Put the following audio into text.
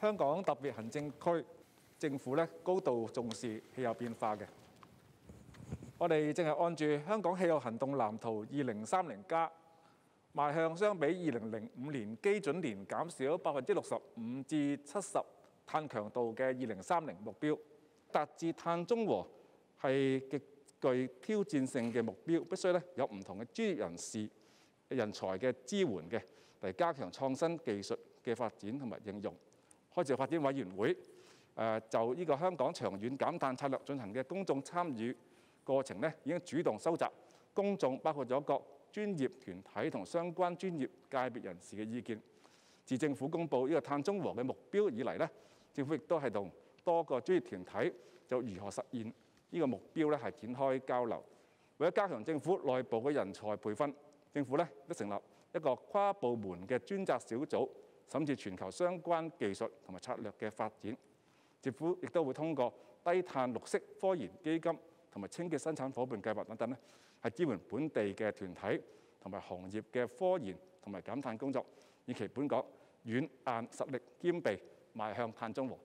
香港特別行政區政府咧高度重視氣候變化嘅。我哋正係按住香港氣候行動藍圖二零三零加，邁向相比二零零五年基準年減少百分之六十五至七十碳強度嘅二零三零目標，達至碳中和係極具挑戰性嘅目標，必須咧有唔同嘅專業人士、人才嘅支援嘅，嚟加強創新技術嘅發展同埋應用。開設發展委員會，誒就呢個香港長遠減碳策略進行嘅公眾參與過程咧，已經主動收集公眾包括咗各專業團體同相關專業界別人士嘅意見。自政府公布呢個碳中和嘅目標以嚟咧，政府亦都係同多個專業團體就如何實現呢個目標咧係展開交流。為咗加強政府內部嘅人才培訓，政府咧都成立一個跨部門嘅專責小組，甚至全球相關技術同埋策略嘅發展。政府亦都會通過低碳綠色科研基金同埋清潔生產伙伴計劃等等咧，係支援本地嘅團體同埋行業嘅科研同埋減碳工作，以期本港軟硬實力兼備，邁向碳中和。